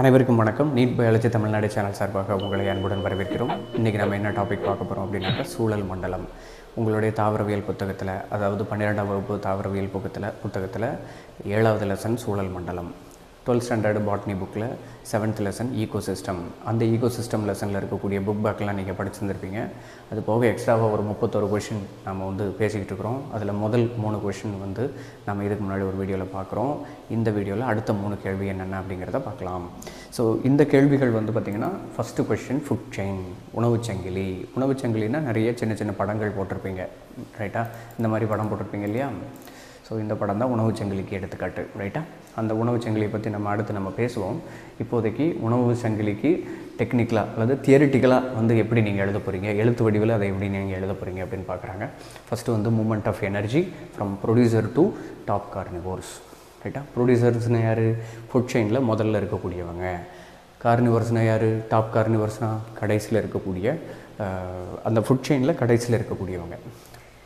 அனைவருக்கும் வணக்கம். NEET biology Tamil Nadu channel சார்பாக உங்களை அன்புடன் வரவேற்கிறோம். இன்றைக்கி நம்ம என்ன டாபிக் பார்க்க போகிறோம் அப்படின்னாக்கா சூழல் மண்டலம். உங்களுடைய தாவரவியல் புத்தகத்தில் அதாவது பன்னிரெண்டாம் வகுப்பு தாவரவியல் புத்தகத்தில் புத்தகத்தில் ஏழாவது லெசன் சூழல் மண்டலம். டுவெல்த் ஸ்டாண்டர்டு பாட்னி புக்கில் செவன்த் லெசன் ஈகோ சிஸ்டம் அந்த ஈகோ சிஸ்டம் லெசனில் இருக்கக்கூடிய புக் பேக்கெலாம் நீங்கள் படிச்சிருந்துருப்பீங்க. அது போக எக்ஸ்ட்ராவாக ஒரு முப்பத்தொரு கொஷின் நம்ம வந்து பேசிக்கிட்டு இருக்கிறோம். அதில் முதல் மூணு கொஷின் வந்து நம்ம இதுக்கு முன்னாடி ஒரு வீடியோவில் பார்க்குறோம். இந்த வீடியோவில் அடுத்த மூணு கேள்வி என்னென்ன அப்படிங்கிறத பார்க்கலாம். ஸோ இந்த கேள்விகள் வந்து பார்த்திங்கன்னா ஃபஸ்ட்டு கொஷின் ஃபுட் செயின் உணவுச் சங்கிலி. உணவுச் சங்கிலின்னா நிறைய சின்ன சின்ன படங்கள் போட்டிருப்பீங்க. ரைட்டா இந்த மாதிரி படம் போட்டிருப்பீங்க இல்லையா? ஸோ இந்த படம் தான் உணவுச் சங்கிலிக்கு எடுத்துக்காட்டு. ரைட்டா அந்த உணவுச் சங்கிலியை பற்றி நம்ம அடுத்து நம்ம பேசுவோம். இப்போதைக்கு உணவு சங்கிலிக்கு டெக்னிக்கலாக அதாவது தியரிட்டிக்கலாக வந்து எப்படி நீங்கள் எழுத போகிறீங்க எழுத்து வடிவில் அதை எப்படி நீங்கள் எழுத போகிறீங்க அப்படின்னு பார்க்குறாங்க. ஃபஸ்ட்டு வந்து movement of energy from producer to top carnivores ரைட்டா ப்ரொடியூசர்ஸ்னு யார்? ஃபுட் செயினில் முதல்ல இருக்கக்கூடியவங்க. கார்னிவர்ஸ்னால் யார்? டாப் கார்னிவர்ஸ்னால் கடைசியில் இருக்கக்கூடிய அந்த ஃபுட் செயினில் கடைசியில் இருக்கக்கூடியவங்க.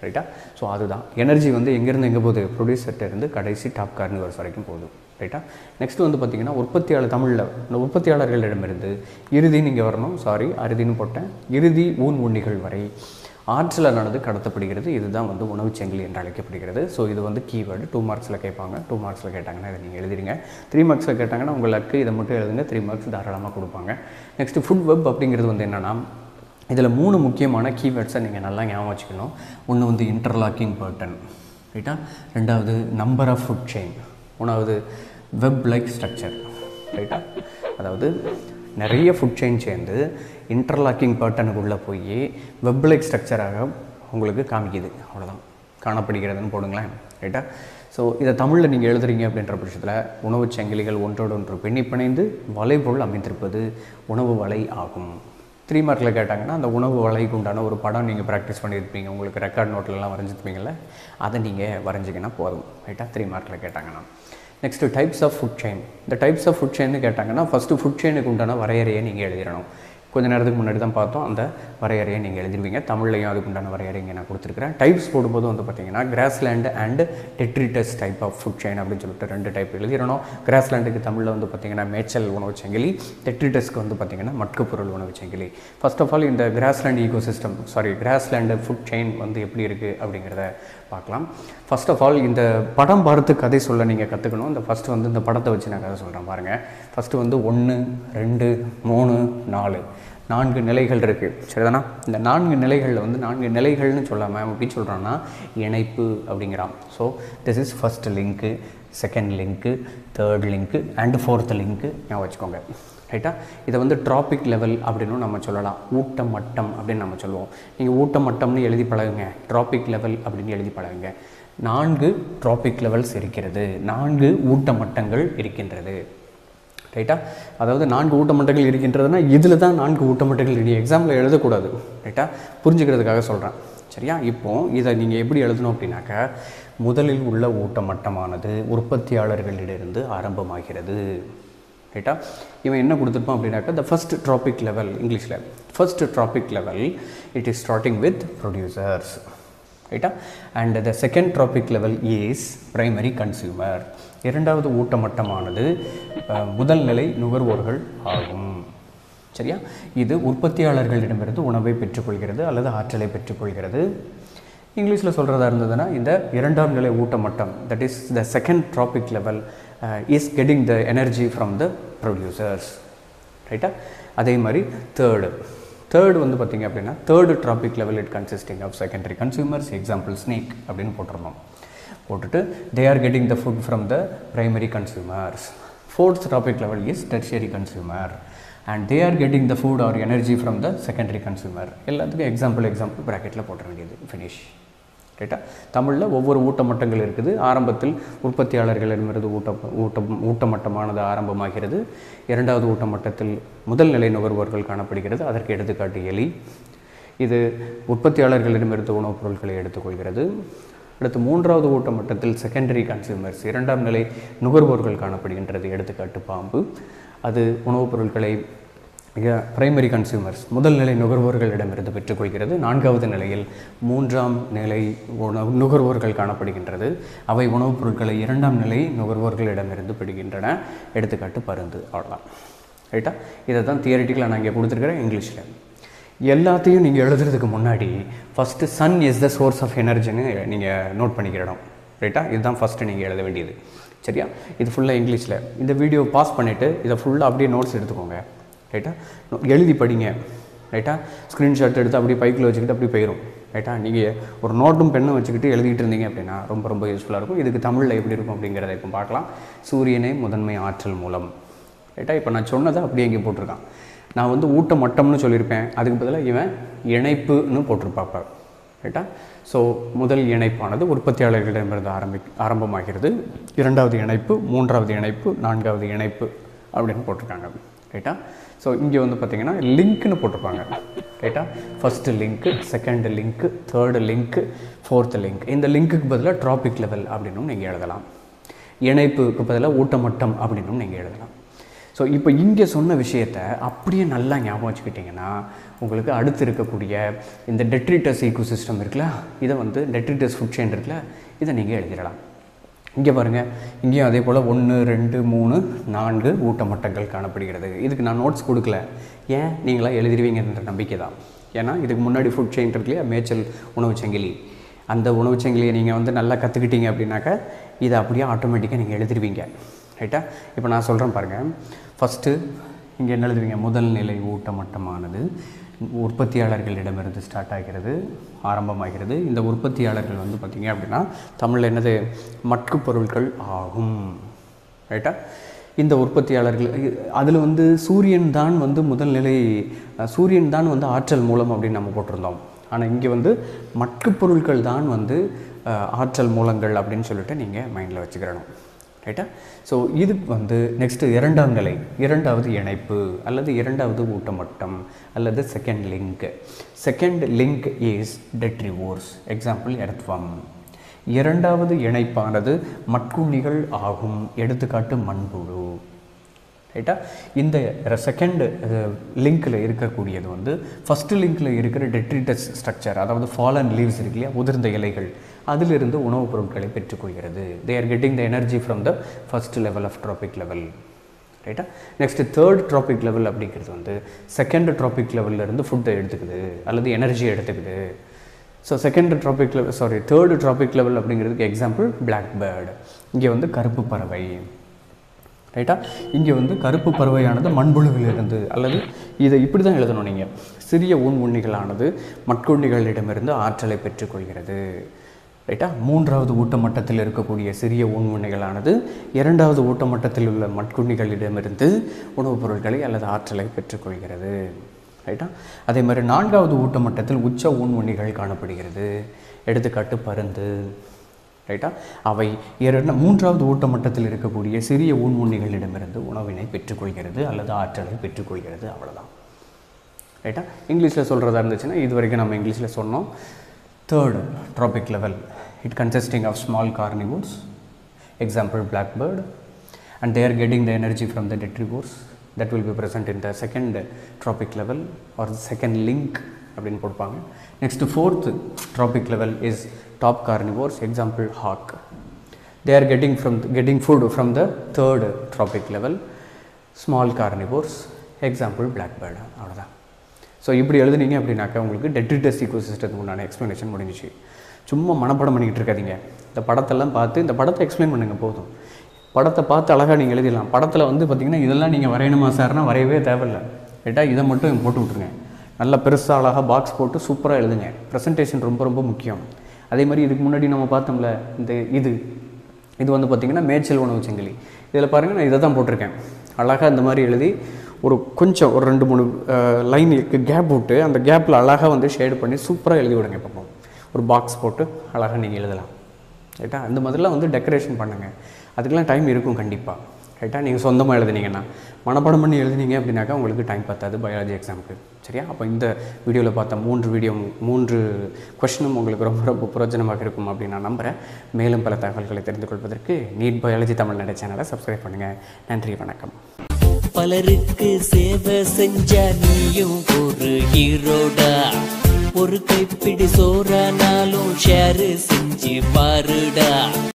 ரைட்டா ஸோ அதுதான். எனர்ஜி வந்து எங்கேருந்து எங்கே போகுது? ப்ரொடியூசர்கிட்ட இருந்து கடைசி டாப் கார்னிவர்ஸ் வரைக்கும் போகுது. ரைட்டா நெக்ஸ்ட் வந்து பார்த்திங்கன்னா உற்பத்தியாளர் தமிழில் இந்த உற்பத்தியாளர்களிடமிருந்து இறுதி நீங்கள் வரணும். சாரி அறுதின்னு போட்டேன். இறுதி ஊன் உண்ணிகள் வரை ஆற்றலானது கடத்தப்படுகிறது. இதுதான் வந்து உணவுச் செங்கலி என்று அழைக்கப்படுகிறது. ஸோ இது வந்து கீவேர்டு டூ மார்க்ஸில் கேட்பாங்க. டூ மார்க்ஸில் கேட்டாங்கன்னா இதை நீங்கள் எழுதிடுங்க. த்ரீ மார்க்ஸில் கேட்டாங்கன்னா உங்களுக்கு இதை மட்டும் எழுதுங்க. த்ரீ மார்க்ஸ் தாராளமாக கொடுப்பாங்க. நெக்ஸ்ட் ஃபுட் வெப் அப்படிங்கிறது வந்து என்னென்னா இதில் மூணு முக்கியமான கீவேர்ட்ஸை நீங்கள் நல்லா ஞாபகம் வச்சுக்கணும். ஒன்று வந்து இன்டர்லாக்கிங் பர்டன் ரைட்டா ரெண்டாவது நம்பர் ஆஃப் ஃபுட் செயின் மூணாவது வெப் லைக் ஸ்ட்ரக்சர் ரைட்டா அதாவது நிறைய ஃபுட் செயின் சேர்ந்து இன்டர்லாக்கிங் பேட்டர்னுக்குள்ளே போய் வெப் லைக் ஸ்ட்ரக்சராக உங்களுக்கு காமிக்குது. அவ்வளோதான் காணப்படுகிறதுன்னு போடுங்களேன் ரைட்டா ஸோ இதை தமிழில் நீங்கள் எழுதுறீங்க அப்படின்ற பட்சத்தில் உணவுச் சங்கிலிகள் ஒன்றோடு ஒன்று பின்னி பிணைந்து அமைந்திருப்பது உணவு வலை ஆகும். த்ரீ மார்க்கில் கேட்டாங்கன்னா அந்த உணவு வலைக்கு உண்டான ஒரு படம் நீங்கள் ப்ராக்டிஸ் பண்ணியிருப்பீங்க. உங்களுக்கு ரெக்கார்ட் நோட்லலாம் வரைஞ்சிருப்பீங்கள்ல அதை நீங்கள் வரைஞ்சிங்கன்னா போதும். ரைட்டாக த்ரீ மார்க்கில் கேட்டாங்கன்னா next types of food chain இந்த டைப்ஸ் ஆஃப் ஃபுட் செயின்னு கேட்டாங்கன்னா ஃபஸ்ட்டு ஃபுட் செயினுக்கு உண்டான வரையறையை நீங்கள் எழுதிடணும். கொஞ்சம் நேரத்துக்கு முன்னாடி தான் பார்த்தோம். அந்த வரையறையை நீங்கள் எழுதிருவீங்க. தமிழ்லையும் அதுக்குண்டான வரையறைங்க வரையறை இங்கே நான் கொடுத்துருக்கிறேன். டைப்ஸ் போடும்போது வந்து பார்த்தீங்கன்னா grassland and detritus type of food chain அப்படின்னு சொல்லிட்டு ரெண்டு டைப் எழுதிடணும். கிராஸ்லேண்டுக்கு தமிழில் வந்து பார்த்தீங்கன்னா மேய்ச்சல் உணவு செங்கிலி டெட்ரிட்டஸ்க்கு வந்து பார்த்தீங்கன்னா மட்குப்பொருள் உணவு செங்கிலி. ஃபர்ஸ்ட் ஆஃப் ஆல் இந்த grassland eco system sorry grassland food chain வந்து எப்படி இருக்குது அப்படிங்கிறத பார்க்கலாம். ஃபர்ஸ்ட் ஆஃப் ஆல் இந்த படம் பார்த்து கதை சொல்ல நீங்கள் கற்றுக்கணும் இந்த ஃபஸ்ட்டு வந்து இந்த படத்தை வச்சு நான் கதை சொல்கிறேன் பாருங்கள் ஃபஸ்ட்டு வந்து ஒன்று ரெண்டு மூணு நாலு. நான்கு நிலைகள் இருக்குது சரிதானா? இந்த நான்கு நிலைகளில் வந்து நான்கு நிலைகள்னு சொல்லாமல் எப்படி சொல்கிறான்னா இணைப்பு அப்படிங்கிறான். So this is first link second link third link and fourth link நான் வச்சுக்கோங்க. ரைட்டா? இதை வந்து ட்ராபிக் லெவல் அப்படின்னு நம்ம சொல்லலாம். ஊட்ட மட்டம் அப்படின்னு நம்ம சொல்லுவோம். நீங்கள் ஊட்ட மட்டம்னு எழுதி பழகுங்க. ட்ராபிக் லெவல் அப்படின்னு எழுதி பழகுங்க. நான்கு ட்ராபிக் லெவல்ஸ் இருக்கிறது. நான்கு ஊட்ட மட்டங்கள் இருக்கின்றது. ரைட்டா? அதாவது நான்கு ஊட்டமட்டங்கள் இருக்கின்றதுன்னா இதில் தான் நான்கு ஊட்டமட்டங்கள் இருக்கு. எக்ஸாமில் எழுதக்கூடாது. ரைட்டா? புரிஞ்சுக்கிறதுக்காக சொல்கிறேன் சரியா? இப்போ இதை நீங்கள் எப்படி எழுதணும் அப்படின்னாக்கா முதலில் உள்ள ஊட்டமட்டமானது உற்பத்தியாளர்களிடமிருந்து ஆரம்பமாகிறது. ரைட்டா இவன் என்ன கொடுத்துருப்பான் அப்படின்னாக்கா த ஃபஸ்ட் ட்ராபிக் லெவல் இங்கிலீஷில் first trophic level it is starting with producers ரைட்டா and the second trophic level is primary consumer இரண்டாவது ஊட்டமட்டமானது முதல் நிலை நுகர்வோர்கள் ஆகும். சரியா? இது உற்பத்தியாளர்களிடமிருந்து உணவை பெற்றுக்கொள்கிறது அல்லது ஆற்றலை பெற்றுக்கொள்கிறது. இங்கிலீஷில் சொல்கிறதா இருந்ததுன்னா இந்த இரண்டாம் நிலை ஊட்டமட்டம் that is the second trophic level is getting the energy from the producers ரைட்டா அதே மாதிரி தேர்டு தேர்டு வந்து பார்த்தீங்க அப்படின்னா third trophic level it consisting of secondary consumers example snake அப்படின்னு போட்டிருந்தோம். போட்டுட்டு they are getting the food from the primary consumers fourth trophic level is tertiary consumer and they are getting the food or energy from the secondary consumer எல்லாத்துக்கும் example example ப்ராக்கெட்டில் போட்ட வேண்டியது. Finish ரைட்டா தமிழில் ஒவ்வொரு ஊட்டமட்டங்கள் இருக்குது. ஆரம்பத்தில் உற்பத்தியாளர்களிடமிருந்து ஊட்ட ஊட்டம் ஊட்டமட்டமானது ஆரம்பமாகிறது. இரண்டாவது ஊட்டமட்டத்தில் முதல் நிலை நுகர்வோர்கள் காணப்படுகிறது. அதற்கு எடுத்துக்காட்டு எலி. இது உற்பத்தியாளர்களிடமிருந்து உணவுப் பொருட்களை எடுத்துக்கொள்கிறது. அடுத்து மூன்றாவது ஊட்டமட்டத்தில் செகண்டரி கன்சியூமர்ஸ் இரண்டாம் நிலை நுகர்வோர்கள் காணப்படுகின்றது. எடுத்துக்காட்டு பாம்பு. அது உணவுப் பொருட்களை பிரைமரி கன்சியூமர்ஸ் முதல் நிலை நுகர்வோர்களிடமிருந்து பெற்றுக்கொள்கிறது. நான்காவது நிலையில் மூன்றாம் நிலை உணவு நுகர்வோர்கள் காணப்படுகின்றது. அவை உணவுப் பொருட்களை இரண்டாம் நிலை நுகர்வோர்களிடமிருந்து பெறுகின்றன. எடுத்துக்காட்டு பருந்து அவ்வளோதான் ரைட்டா இதை தான் தியரிட்டிக்கலாக நான் இங்கே கொடுத்துருக்குறேன் இங்கிலீஷில். எல்லாத்தையும் நீங்கள் எழுதுறதுக்கு முன்னாடி first sun is the source of எனர்ஜின்னு நீங்கள் நோட் பண்ணிக்கிறணும் ரைட்டா இதுதான் ஃபஸ்ட்டு நீங்கள் எழுத வேண்டியது. சரியா? இது ஃபுல்லாக இங்கிலீஷில். இந்த வீடியோ பாஸ் பண்ணிவிட்டு இதை ஃபுல்லாக அப்படியே நோட்ஸ் எடுத்துக்கோங்க. ரைட்டா எழுதி படிங்க. ரைட்டா ஸ்க்ரீன்ஷாட் எடுத்து அப்படியே பைக்கில் வச்சுக்கிட்டு அப்படி போயிடும் ரைட்டா நீங்கள் ஒரு நோட்டும் பெண்ணும் வச்சுக்கிட்டு எழுதிட்டு இருந்தீங்க அப்படின்னா ரொம்ப ரொம்ப யூஸ்ஃபுல்லாக இருக்கும். இதுக்கு தமிழில் எப்படி இருக்கும் அப்படிங்கிறத இப்போ பார்க்கலாம். சூரியனே முதன்மை ஆற்றல் மூலம். ரைட்டா இப்போ நான் சொன்னதை அப்படியே இங்கே போட்டிருக்கான். நான் வந்து ஊட்ட மட்டம்னு சொல்லியிருப்பேன். அதுக்கு பதிலாக இவன் இணைப்புன்னு போட்டிருப்பாப்ப ரைட்டா ஸோ முதல் இணைப்பானது உற்பத்தியாளர்களிடமிருந்து ஆரம்பி ஆரம்பமாகிறது. இரண்டாவது இணைப்பு மூன்றாவது இணைப்பு நான்காவது இணைப்பு அப்படின்னு போட்டிருக்காங்க. ரைட்டா ஸோ இங்கே வந்து பார்த்தீங்கன்னா லிங்க்னு போட்டிருப்பாங்க. ரைட்டா first link second link third link fourth link இந்த லிங்க்குக்கு பதிலாக ட்ராபிக் லெவல் அப்படின்னும் நீங்கள் எழுதலாம். இணைப்புக்கு பதிலாக ஊட்டமட்டம் அப்படின்னும் நீங்கள் எழுதலாம். ஸோ இப்போ இங்கே சொன்ன விஷயத்தை அப்படியே நல்லா ஞாபகம் வச்சுக்கிட்டிங்கன்னா உங்களுக்கு அடுத்து இருக்கக்கூடிய இந்த டெட்ரிட்டஸ் ஈகோசிஸ்டம் இருக்குல்ல இதை வந்து டெட்ரிட்டஸ் ஃபுட் செயின் இருக்குல்ல இதை நீங்கள் எழுதிடலாம். இங்கே பாருங்கள் இங்கேயும் அதே போல் ஒன்று ரெண்டு மூணு நான்கு ஊட்டமட்டங்கள் காணப்படுகிறது. இதுக்கு நான் நோட்ஸ் கொடுக்கல. ஏன்? நீங்களாக எழுதிடுவீங்கன்ற நம்பிக்கை தான். ஏன்னா இதுக்கு முன்னாடி ஃபுட் செயின் இருக்கு இல்லையா? மேய்ச்சல் உணவு சங்கிலி. அந்த உணவு சங்கிலியை நீங்கள் வந்து நல்லா கற்றுக்கிட்டீங்க அப்படின்னாக்கா இதை அப்படியே ஆட்டோமேட்டிக்காக நீங்கள் எழுதிடுவீங்க. ரைட்டா இப்போ நான் சொல்கிறேன் பாருங்கள் ஃபஸ்ட்டு இங்கே என்ன எழுதுவீங்க? முதல் நிலை ஊட்டமட்டமானது. உற்பத்தியாளர்களிடமிருந்து ஸ்டார்ட் ஆகிறது ஆரம்பமாகிறது. இந்த உற்பத்தியாளர்கள் வந்து பார்த்திங்க அப்படின்னா தமிழில் என்னது? மட்கு பொருட்கள் ஆகும். ரைட்டா இந்த உற்பத்தியாளர்கள் அதில் வந்து சூரியன் தான் வந்து முதல் நிலை சூரியன் தான் வந்து ஆற்றல் மூலம் அப்படின்னு நம்ம போட்டிருந்தோம். ஆனால் இங்கே வந்து மட்கு பொருட்கள் தான் வந்து ஆற்றல் மூலங்கள் அப்படின்னு சொல்லிட்டு நீங்கள் மைண்டில் வச்சுக்கிறணும். ரைட்டா ஸோ இது வந்து நெக்ஸ்ட்டு இரண்டாம் நிலை இரண்டாவது இணைப்பு அல்லது இரண்டாவது ஊட்டமட்டம் அல்லது second link second link is detritivores example earthworm இரண்டாவது இணைப்பானது மட்குண்ணிகள் ஆகும். எடுத்துக்காட்டு மண்புழு. ரைட்டா இந்த செகண்ட் uh, லிங்க்கில் இருக்கக்கூடியது வந்து ஃபஸ்ட்டு லிங்க்கில் இருக்கிற டெட்ரிட்டஸ் ஸ்ட்ரக்சர் அதாவது ஃபாலன் லீவ்ஸ் இருக்கு இல்லையா உதிர்ந்த இலைகள் அதிலிருந்து உணவுப் பொருட்களை பெற்றுக்கொள்கிறது. They are getting the energy from the first level of trophic level ரைட்டா நெக்ஸ்ட்டு தேர்ட் ட்ராபிக் லெவல் அப்படிங்கிறது வந்து செகண்ட் ட்ராபிக் லெவல்லேருந்து ஃபுட்டை எடுத்துக்குது அல்லது எனர்ஜியை எடுத்துக்குது. So second trophic level sorry third trophic level அப்படிங்கிறதுக்கு எக்ஸாம்பிள் பிளாக் பேர்டு இங்கே வந்து கருப்பு பறவை. ரைட்டா இங்கே வந்து கருப்பு பறவையானது மண்புழுவிலிருந்து அல்லது இதை இப்படி தான் எழுதணும் நீங்கள் சிறிய ஊன் உண்ணிகளானது மட்கொண்டிகளிடமிருந்து ஆற்றலை பெற்றுக்கொள்கிறது. ரைட்டா மூன்றாவது ஊட்டமட்டத்தில் இருக்கக்கூடிய சிறிய ஊன் உண்ணிகளானது இரண்டாவது ஊட்டமட்டத்தில் உள்ள மட்குண்ணிகளிடமிருந்து உணவுப் பொருட்களை அல்லது ஆற்றலை பெற்றுக்கொள்கிறது. ரைட்டா அதே மாதிரி நான்காவது ஊட்டமட்டத்தில் உச்ச ஊன் உண்ணிகள் காணப்படுகிறது. எடுத்துக்காட்டு பருந்து. ரைட்டா அவை இரண்டு மூன்றாவது ஊட்டமட்டத்தில் இருக்கக்கூடிய சிறிய ஊன்முன்னிகளிடமிருந்து உணவினை பெற்றுக்கொள்கிறது அல்லது ஆற்றலை பெற்றுக்கொள்கிறது. அவ்வளோதான் ரைட்டா இங்கிலீஷில் சொல்கிறதா இருந்துச்சுன்னா இது வரைக்கும் நம்ம இங்கிலீஷில் சொன்னோம். Third trophic level it consisting of small carnivores example black bird and they are getting the energy from the detritivores that will be present in the second trophic level or second link அப்படின்னு கொடுப்பாங்க next fourth trophic level is top carnivores example hawk. They are getting from getting food from the third trophic level. Small carnivores example blackbird அவ்வளோதான் so இப்படி எழுதுனீங்க அப்படின்னாக்கா உங்களுக்கு detritus ஈகோசிஸ்டத்துக்கு உண்டான explanation முடிஞ்சிச்சு. சும்மா மனப்படம் பண்ணிக்கிட்டு இருக்காதீங்க. இந்த படத்தெல்லாம் பார்த்து இந்த படத்தை எக்ஸ்பிளைன் பண்ணுங்கள் போதும். படத்தை பார்த்து அழகாக நீங்கள் எழுதிடலாம். படத்தில் வந்து பார்த்திங்கன்னா இதெல்லாம் நீங்கள் வரையணுமா சார்னா வரையவே தேவையில்லை. கேட்டால் இதை மட்டும் போட்டு விட்ருங்க நல்லா பெருசாக அழகாக பாக்ஸ் போட்டு சூப்பராக எழுதுங்க. ப்ரெசன்டேஷன் ரொம்ப ரொம்ப முக்கியம். அதே மாதிரி இதுக்கு முன்னாடி நம்ம பார்த்தோம்ல இந்த இது இது வந்து பார்த்திங்கன்னா மேய்ச்சல் உணவு சங்கிலி. இதில் பாருங்கள் நான் இதை தான் போட்டிருக்கேன். அழகாக இந்த மாதிரி எழுதி ஒரு கொஞ்சம் ஒரு ரெண்டு மூணு லைனுக்கு கேப் விட்டு அந்த கேப்பில் அழகாக வந்து ஷேடு பண்ணி சூப்பராக எழுதி விடுங்க பார்ப்போம். ஒரு பாக்ஸ் போட்டு அழகாக நீங்கள் எழுதலாம். ரைட்டா அந்த மாதிரிலாம் வந்து டெக்கரேஷன் பண்ணுங்கள் அதுக்கெலாம் டைம் இருக்கும் கண்டிப்பாக ரைட்டாக நீங்கள் சொந்தமாக எழுதுனீங்கன்னா மனப்பாடம் பண்ணி எழுதுனீங்க அப்படின்னாக்கா உங்களுக்கு டைம் பத்தாது பயாலஜி எக்ஸாமுக்கு சரியா? அப்போ இந்த வீடியோவில் பார்த்த மூன்று வீடியோ மூன்று கொஷினும் உங்களுக்கு ரொம்ப ரொம்ப பிரயோஜனமாக இருக்கும் அப்படின்னு நான் நம்புகிறேன் மேலும் பல தகவல்களை தெரிந்து கொள்வதற்கு நீட் பயாலஜி தமிழ் நடை சேனலை சப்ஸ்கிரைப் பண்ணுங்கள் நன்றி வணக்கம். பலருக்கு சேவை செஞ்ச நீயும் ஒரு ஹீரோடா. ஒரு கைப்பிடி சோறானாலும் ஷேர் செஞ்சு பாருடா.